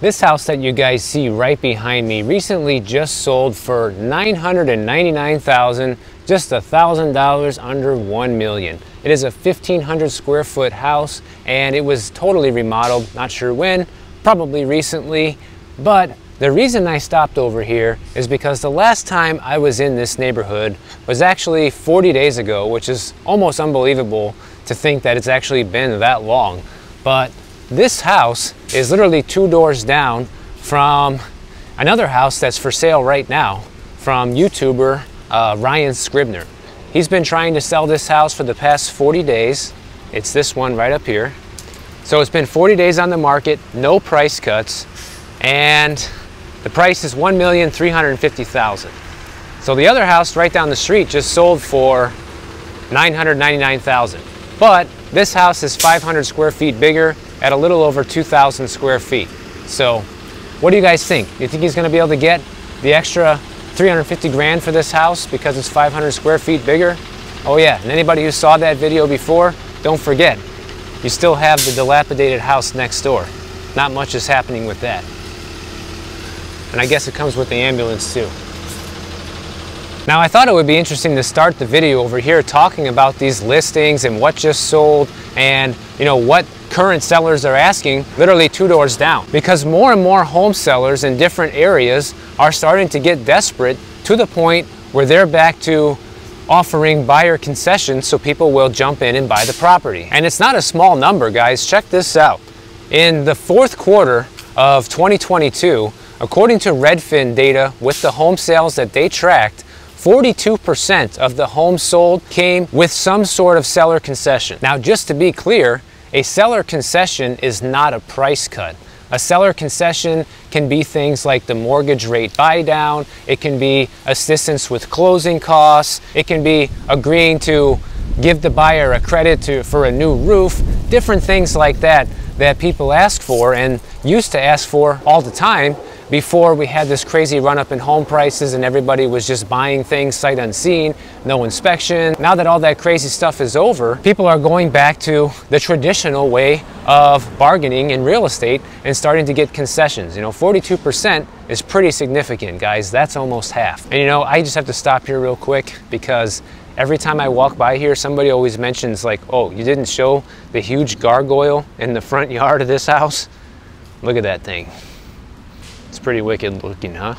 This house that you guys see right behind me recently just sold for 999,000, just a thousand dollars under 1 million. It is a 1500 square foot house and it was totally remodeled, not sure when, probably recently, but the reason I stopped over here is because the last time I was in this neighborhood was actually 40 days ago, which is almost unbelievable to think that it's actually been that long. But this house is literally two doors down from another house that's for sale right now from YouTuber uh, Ryan Scribner. He's been trying to sell this house for the past 40 days. It's this one right up here. So it's been 40 days on the market, no price cuts, and the price is 1,350,000. So the other house right down the street just sold for 999,000. But this house is 500 square feet bigger at a little over 2,000 square feet. So what do you guys think? You think he's gonna be able to get the extra 350 grand for this house because it's 500 square feet bigger? Oh yeah, and anybody who saw that video before, don't forget, you still have the dilapidated house next door. Not much is happening with that. And I guess it comes with the ambulance too. Now I thought it would be interesting to start the video over here talking about these listings and what just sold and you know what current sellers are asking literally two doors down because more and more home sellers in different areas are starting to get desperate to the point where they're back to offering buyer concessions so people will jump in and buy the property. And it's not a small number guys, check this out. In the fourth quarter of 2022, according to Redfin data with the home sales that they tracked, 42% of the homes sold came with some sort of seller concession. Now, just to be clear, a seller concession is not a price cut. A seller concession can be things like the mortgage rate buy down, it can be assistance with closing costs, it can be agreeing to give the buyer a credit to, for a new roof, different things like that that people ask for and used to ask for all the time before we had this crazy run up in home prices and everybody was just buying things sight unseen, no inspection. Now that all that crazy stuff is over, people are going back to the traditional way of bargaining in real estate and starting to get concessions. You know, 42% is pretty significant, guys. That's almost half. And you know, I just have to stop here real quick because every time I walk by here, somebody always mentions like, oh, you didn't show the huge gargoyle in the front yard of this house? Look at that thing. It's pretty wicked looking, huh?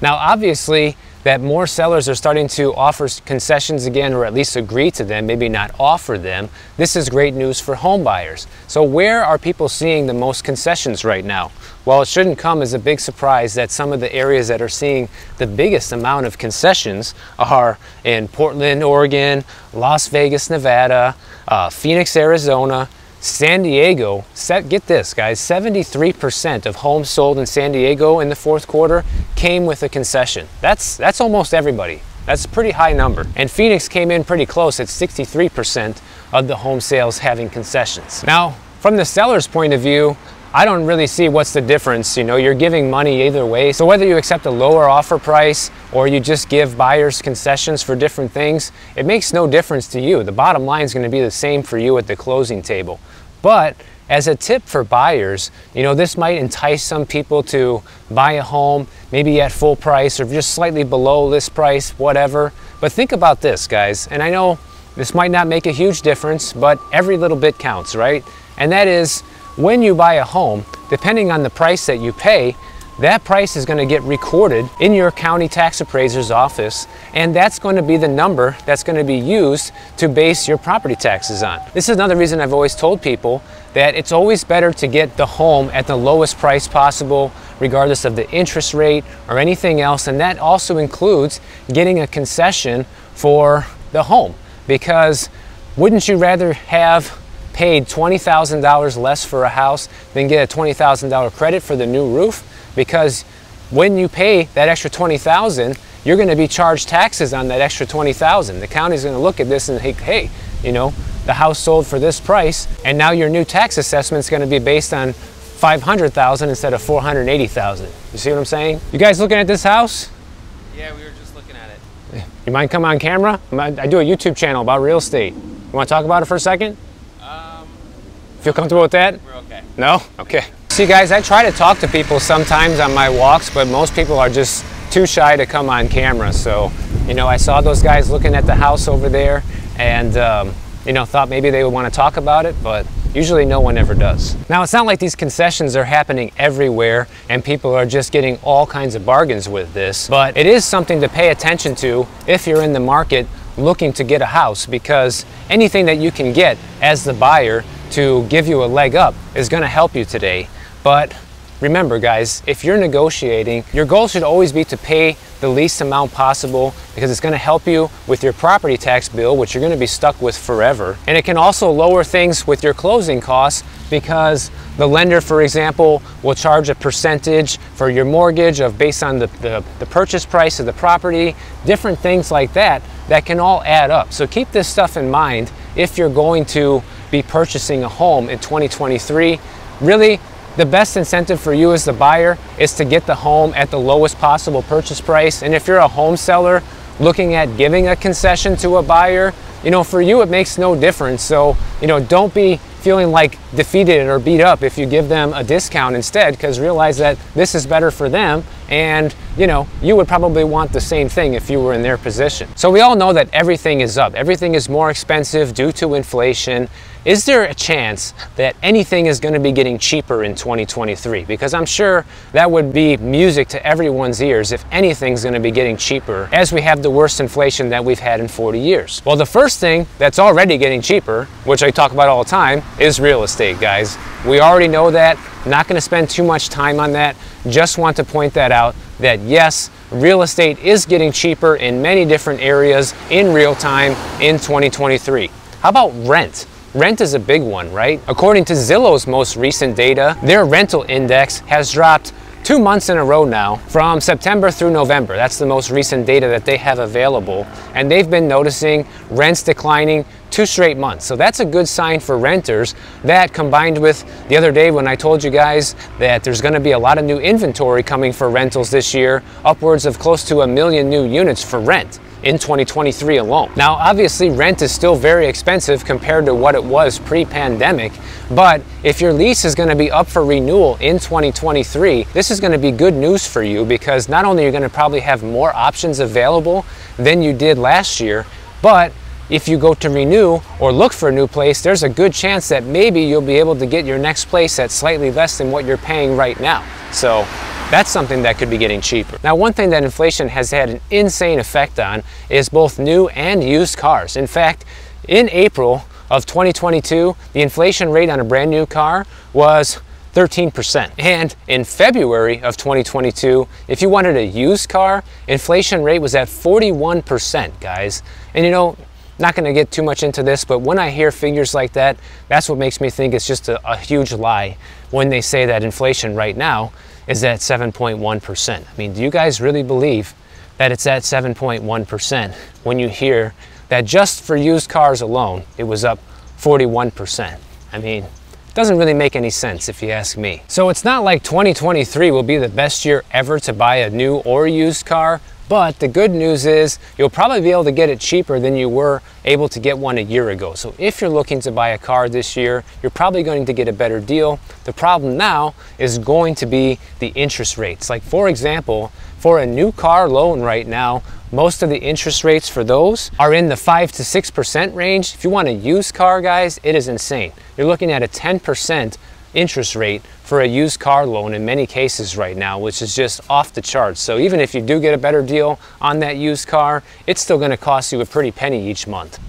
Now, obviously, that more sellers are starting to offer concessions again or at least agree to them, maybe not offer them, this is great news for home buyers. So where are people seeing the most concessions right now? Well, it shouldn't come as a big surprise that some of the areas that are seeing the biggest amount of concessions are in Portland, Oregon, Las Vegas, Nevada, uh, Phoenix, Arizona, San Diego, set, get this guys, 73% of homes sold in San Diego in the fourth quarter came with a concession. That's, that's almost everybody. That's a pretty high number. And Phoenix came in pretty close at 63% of the home sales having concessions. Now, from the seller's point of view, I don't really see what's the difference. You know, you're giving money either way. So whether you accept a lower offer price or you just give buyers concessions for different things, it makes no difference to you. The bottom line is going to be the same for you at the closing table. But as a tip for buyers, you know, this might entice some people to buy a home, maybe at full price or just slightly below list price, whatever. But think about this, guys. And I know this might not make a huge difference, but every little bit counts, right? And that is when you buy a home, depending on the price that you pay, that price is going to get recorded in your county tax appraiser's office and that's going to be the number that's going to be used to base your property taxes on. This is another reason I've always told people that it's always better to get the home at the lowest price possible regardless of the interest rate or anything else and that also includes getting a concession for the home because wouldn't you rather have paid $20,000 less for a house than get a $20,000 credit for the new roof? because when you pay that extra 20,000, you're going to be charged taxes on that extra 20,000. The county's going to look at this and think, hey, you know, the house sold for this price, and now your new tax assessment is going to be based on 500,000 instead of 480,000. You see what I'm saying? You guys looking at this house? Yeah, we were just looking at it. You mind come on camera? I do a YouTube channel about real estate. You want to talk about it for a second? Feel comfortable with that? we're okay. No? Okay. See guys, I try to talk to people sometimes on my walks, but most people are just too shy to come on camera. So, you know, I saw those guys looking at the house over there and, um, you know, thought maybe they would want to talk about it, but usually no one ever does. Now, it's not like these concessions are happening everywhere and people are just getting all kinds of bargains with this, but it is something to pay attention to if you're in the market looking to get a house because anything that you can get as the buyer to give you a leg up is going to help you today. But remember guys, if you're negotiating, your goal should always be to pay the least amount possible because it's going to help you with your property tax bill, which you're going to be stuck with forever. And it can also lower things with your closing costs because the lender, for example, will charge a percentage for your mortgage of based on the, the, the, purchase price of the property, different things like that, that can all add up. So keep this stuff in mind if you're going to be purchasing a home in 2023. Really, the best incentive for you as the buyer is to get the home at the lowest possible purchase price. And if you're a home seller looking at giving a concession to a buyer, you know, for you it makes no difference. So, you know, don't be feeling like defeated or beat up if you give them a discount instead because realize that this is better for them and you know you would probably want the same thing if you were in their position so we all know that everything is up everything is more expensive due to inflation is there a chance that anything is going to be getting cheaper in 2023? Because I'm sure that would be music to everyone's ears if anything's going to be getting cheaper as we have the worst inflation that we've had in 40 years. Well, the first thing that's already getting cheaper, which I talk about all the time, is real estate, guys. We already know that. Not going to spend too much time on that. Just want to point that out that yes, real estate is getting cheaper in many different areas in real time in 2023. How about rent? Rent is a big one, right? According to Zillow's most recent data, their rental index has dropped two months in a row now from September through November. That's the most recent data that they have available. And they've been noticing rents declining two straight months. So that's a good sign for renters. That combined with the other day when I told you guys that there's going to be a lot of new inventory coming for rentals this year, upwards of close to a million new units for rent in 2023 alone. Now, obviously, rent is still very expensive compared to what it was pre-pandemic, but if your lease is going to be up for renewal in 2023, this is going to be good news for you because not only are you going to probably have more options available than you did last year, but if you go to renew or look for a new place, there's a good chance that maybe you'll be able to get your next place at slightly less than what you're paying right now. So that's something that could be getting cheaper. Now, one thing that inflation has had an insane effect on is both new and used cars. In fact, in April of 2022, the inflation rate on a brand new car was 13%. And in February of 2022, if you wanted a used car, inflation rate was at 41%, guys. And you know, not going to get too much into this, but when I hear figures like that, that's what makes me think it's just a, a huge lie when they say that inflation right now is at 7.1%. I mean, do you guys really believe that it's at 7.1% when you hear that just for used cars alone, it was up 41%? I mean, it doesn't really make any sense if you ask me. So it's not like 2023 will be the best year ever to buy a new or used car, but the good news is you'll probably be able to get it cheaper than you were able to get one a year ago. So if you're looking to buy a car this year, you're probably going to get a better deal. The problem now is going to be the interest rates. Like for example, for a new car loan right now, most of the interest rates for those are in the 5 to 6% range. If you want a used car, guys, it is insane. You're looking at a 10% interest rate for a used car loan in many cases right now, which is just off the charts. So even if you do get a better deal on that used car, it's still going to cost you a pretty penny each month.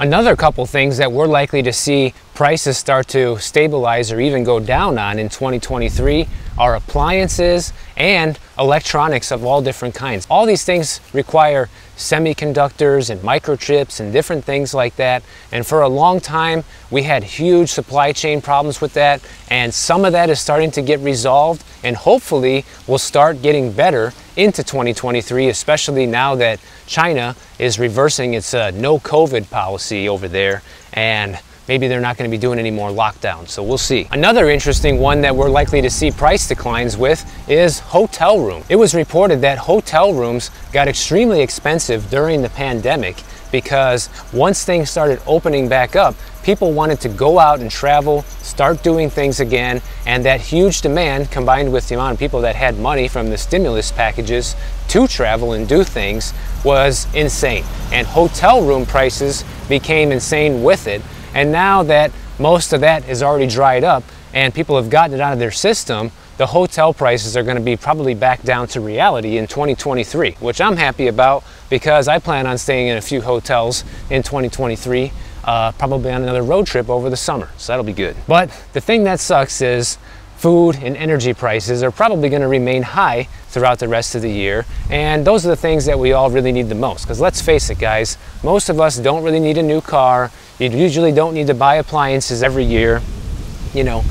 Another couple things that we're likely to see prices start to stabilize or even go down on in 2023 are appliances and electronics of all different kinds. All these things require semiconductors and microchips and different things like that. And for a long time, we had huge supply chain problems with that. And some of that is starting to get resolved and hopefully will start getting better into 2023, especially now that China is reversing its uh, no COVID policy over there. And maybe they're not going to be doing any more lockdowns. So we'll see. Another interesting one that we're likely to see price declines with is hotel room. It was reported that hotel rooms got extremely expensive during the pandemic because once things started opening back up, people wanted to go out and travel, start doing things again, and that huge demand combined with the amount of people that had money from the stimulus packages to travel and do things was insane. And hotel room prices became insane with it. And now that most of that is already dried up and people have gotten it out of their system, the hotel prices are going to be probably back down to reality in 2023, which I'm happy about because I plan on staying in a few hotels in 2023, uh, probably on another road trip over the summer. So that'll be good. But the thing that sucks is food and energy prices are probably going to remain high throughout the rest of the year. And those are the things that we all really need the most. Because let's face it, guys, most of us don't really need a new car. You usually don't need to buy appliances every year. You know,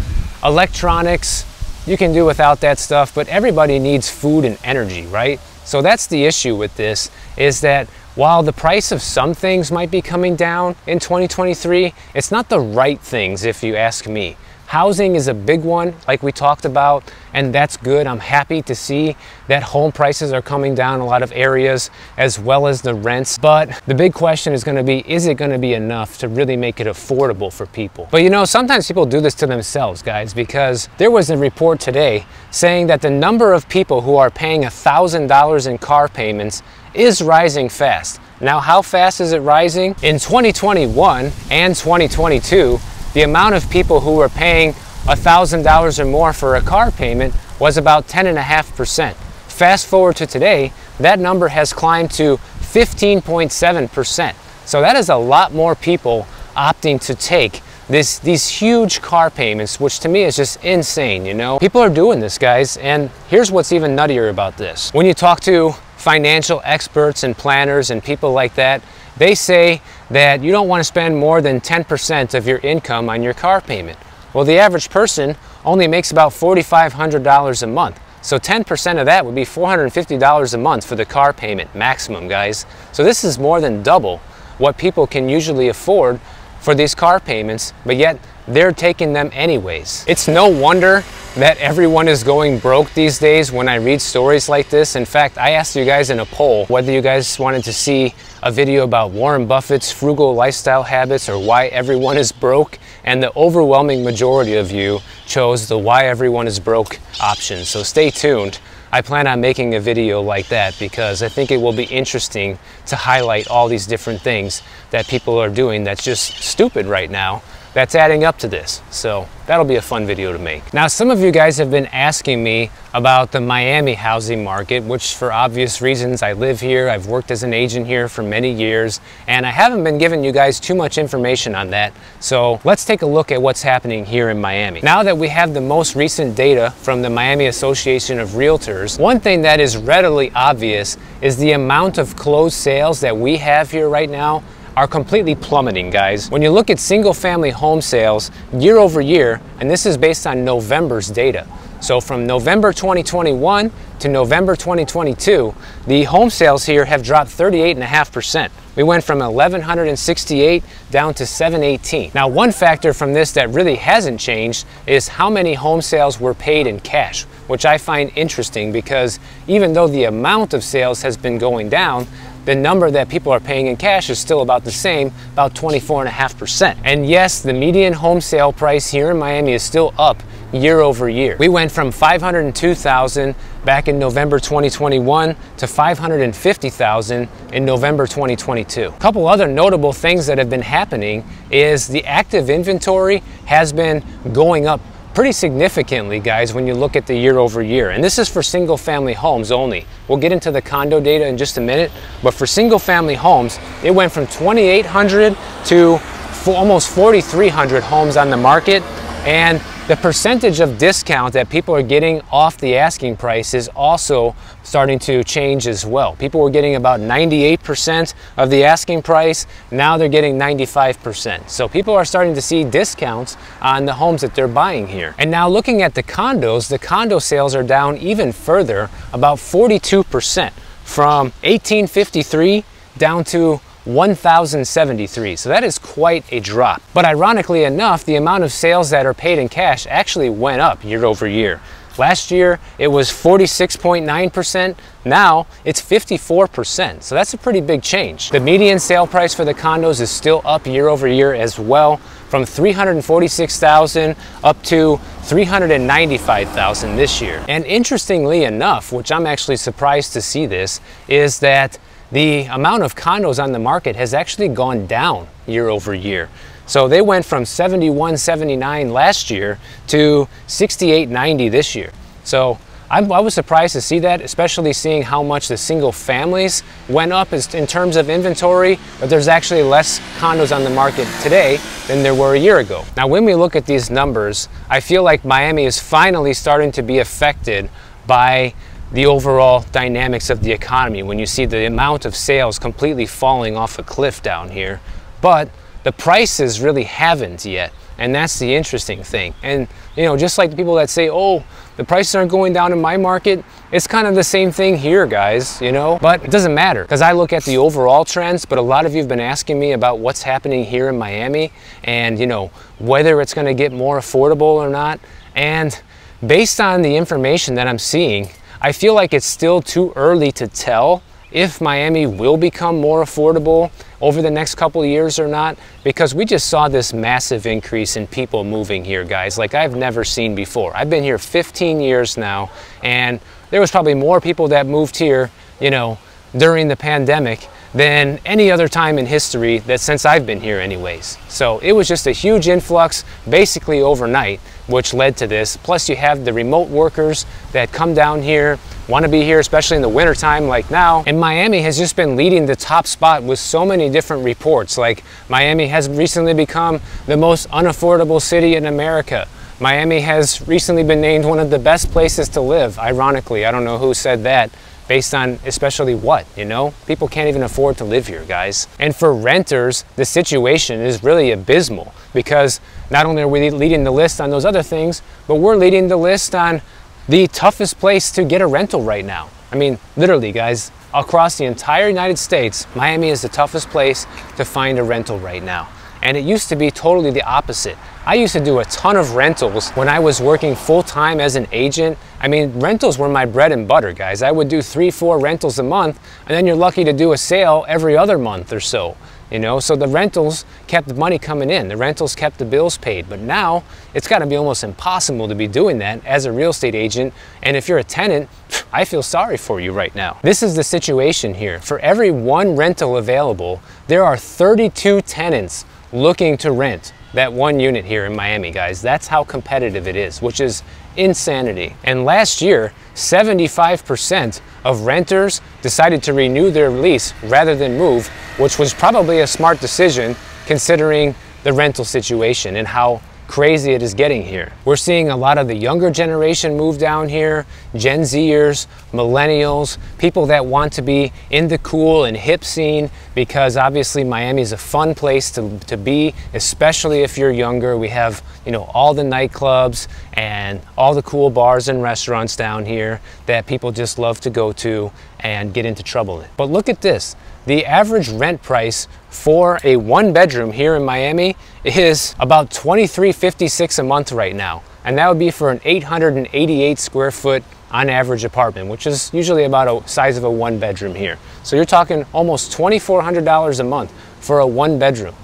electronics, you can do without that stuff, but everybody needs food and energy, right? So that's the issue with this is that while the price of some things might be coming down in 2023, it's not the right things if you ask me. Housing is a big one, like we talked about, and that's good. I'm happy to see that home prices are coming down in a lot of areas as well as the rents. But the big question is going to be is it going to be enough to really make it affordable for people? But you know, sometimes people do this to themselves, guys, because there was a report today saying that the number of people who are paying $1,000 in car payments is rising fast. Now, how fast is it rising? In 2021 and 2022, the amount of people who were paying $1,000 or more for a car payment was about 10.5%. Fast forward to today, that number has climbed to 15.7%. So that is a lot more people opting to take this, these huge car payments, which to me is just insane, you know? People are doing this, guys, and here's what's even nuttier about this. When you talk to financial experts and planners and people like that, they say that you don't want to spend more than 10% of your income on your car payment. Well, the average person only makes about $4,500 a month. So 10% of that would be $450 a month for the car payment maximum, guys. So this is more than double what people can usually afford for these car payments, but yet they're taking them anyways. It's no wonder that everyone is going broke these days when I read stories like this. In fact, I asked you guys in a poll whether you guys wanted to see a video about Warren Buffett's frugal lifestyle habits or why everyone is broke, and the overwhelming majority of you chose the why everyone is broke option. So stay tuned. I plan on making a video like that because I think it will be interesting to highlight all these different things that people are doing that's just stupid right now that's adding up to this. So that'll be a fun video to make. Now, some of you guys have been asking me about the Miami housing market, which for obvious reasons, I live here, I've worked as an agent here for many years, and I haven't been giving you guys too much information on that. So let's take a look at what's happening here in Miami. Now that we have the most recent data from the Miami Association of Realtors, one thing that is readily obvious is the amount of closed sales that we have here right now are completely plummeting, guys. When you look at single family home sales year over year, and this is based on November's data. So from November 2021 to November 2022, the home sales here have dropped 38.5%. We went from 1,168 down to 718. Now, one factor from this that really hasn't changed is how many home sales were paid in cash, which I find interesting because even though the amount of sales has been going down, the number that people are paying in cash is still about the same, about 24.5%. And yes, the median home sale price here in Miami is still up year over year. We went from 502,000 back in November 2021 to 550,000 in November 2022. A couple other notable things that have been happening is the active inventory has been going up pretty significantly, guys, when you look at the year over year. And this is for single family homes only. We'll get into the condo data in just a minute, but for single family homes, it went from 2,800 to almost 4,300 homes on the market. And the percentage of discount that people are getting off the asking price is also starting to change as well. People were getting about 98% of the asking price. Now they're getting 95%. So people are starting to see discounts on the homes that they're buying here. And now looking at the condos, the condo sales are down even further, about 42% from 1853 down to 1,073. So that is quite a drop. But ironically enough, the amount of sales that are paid in cash actually went up year over year. Last year, it was 46.9%. Now, it's 54%. So that's a pretty big change. The median sale price for the condos is still up year over year as well, from 346,000 up to 395,000 this year. And interestingly enough, which I'm actually surprised to see this, is that the amount of condos on the market has actually gone down year over year. So they went from 71.79 last year to 68.90 this year. So I, I was surprised to see that, especially seeing how much the single families went up in terms of inventory, but there's actually less condos on the market today than there were a year ago. Now, when we look at these numbers, I feel like Miami is finally starting to be affected by the overall dynamics of the economy when you see the amount of sales completely falling off a cliff down here. But the prices really haven't yet. And that's the interesting thing. And, you know, just like the people that say, oh, the prices aren't going down in my market, it's kind of the same thing here, guys, you know? But it doesn't matter because I look at the overall trends, but a lot of you have been asking me about what's happening here in Miami and, you know, whether it's going to get more affordable or not. And based on the information that I'm seeing, I feel like it's still too early to tell if Miami will become more affordable over the next couple years or not because we just saw this massive increase in people moving here guys like I've never seen before. I've been here 15 years now and there was probably more people that moved here, you know, during the pandemic than any other time in history that since I've been here anyways. So it was just a huge influx basically overnight which led to this. Plus you have the remote workers that come down here, want to be here, especially in the wintertime like now. And Miami has just been leading the top spot with so many different reports. Like Miami has recently become the most unaffordable city in America. Miami has recently been named one of the best places to live, ironically. I don't know who said that based on especially what, you know? People can't even afford to live here, guys. And for renters, the situation is really abysmal because not only are we leading the list on those other things, but we're leading the list on the toughest place to get a rental right now. I mean, literally, guys, across the entire United States, Miami is the toughest place to find a rental right now. And it used to be totally the opposite. I used to do a ton of rentals when I was working full time as an agent. I mean, rentals were my bread and butter, guys. I would do three, four rentals a month, and then you're lucky to do a sale every other month or so. You know, so the rentals kept the money coming in. The rentals kept the bills paid. But now it's got to be almost impossible to be doing that as a real estate agent. And if you're a tenant, I feel sorry for you right now. This is the situation here. For every one rental available, there are 32 tenants looking to rent that one unit here in Miami, guys. That's how competitive it is, which is insanity. And last year, 75% of renters decided to renew their lease rather than move, which was probably a smart decision considering the rental situation and how crazy it is getting here. We're seeing a lot of the younger generation move down here, Gen Zers, millennials, people that want to be in the cool and hip scene because obviously Miami is a fun place to, to be, especially if you're younger. We have, you know, all the nightclubs and all the cool bars and restaurants down here that people just love to go to and get into trouble in. But look at this. The average rent price for a one bedroom here in Miami is about $23.56 a month right now. And that would be for an 888 square foot on average apartment, which is usually about a size of a one bedroom here. So you're talking almost $2,400 a month for a one bedroom.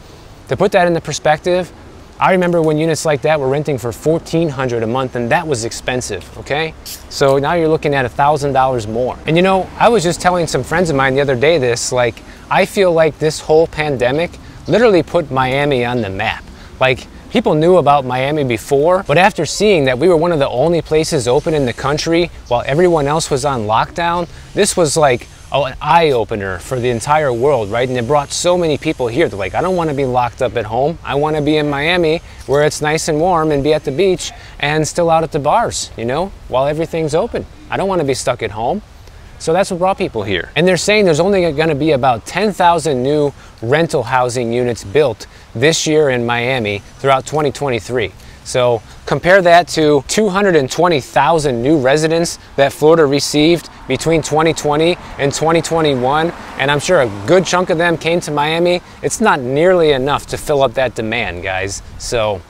To put that into perspective, I remember when units like that were renting for 1400 a month and that was expensive, okay? So now you're looking at $1,000 more. And you know, I was just telling some friends of mine the other day this, like, I feel like this whole pandemic literally put Miami on the map. Like, people knew about Miami before, but after seeing that we were one of the only places open in the country while everyone else was on lockdown, this was like, an eye opener for the entire world, right? And it brought so many people here. They're like, I don't want to be locked up at home. I want to be in Miami where it's nice and warm and be at the beach and still out at the bars, you know, while everything's open. I don't want to be stuck at home. So that's what brought people here. And they're saying there's only going to be about 10,000 new rental housing units built this year in Miami throughout 2023. So compare that to 220,000 new residents that Florida received between 2020 and 2021, and I'm sure a good chunk of them came to Miami. It's not nearly enough to fill up that demand, guys. So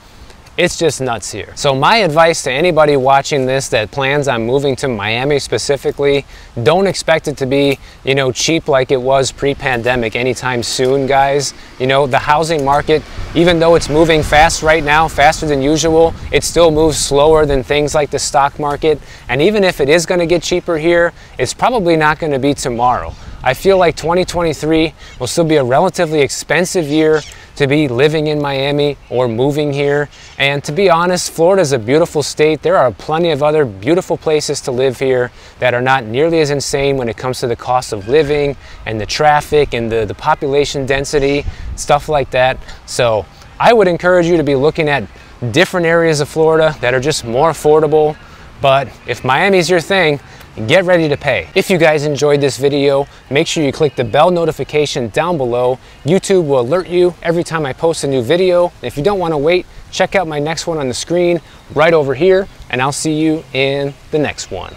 it's just nuts here. So my advice to anybody watching this that plans on moving to Miami specifically, don't expect it to be, you know, cheap like it was pre-pandemic anytime soon, guys. You know, the housing market, even though it's moving fast right now, faster than usual, it still moves slower than things like the stock market. And even if it is gonna get cheaper here, it's probably not gonna be tomorrow. I feel like 2023 will still be a relatively expensive year to be living in Miami or moving here. And to be honest, Florida is a beautiful state. There are plenty of other beautiful places to live here that are not nearly as insane when it comes to the cost of living and the traffic and the, the population density, stuff like that. So I would encourage you to be looking at different areas of Florida that are just more affordable. But if Miami's your thing, get ready to pay. If you guys enjoyed this video, make sure you click the bell notification down below. YouTube will alert you every time I post a new video. If you don't want to wait, check out my next one on the screen right over here, and I'll see you in the next one.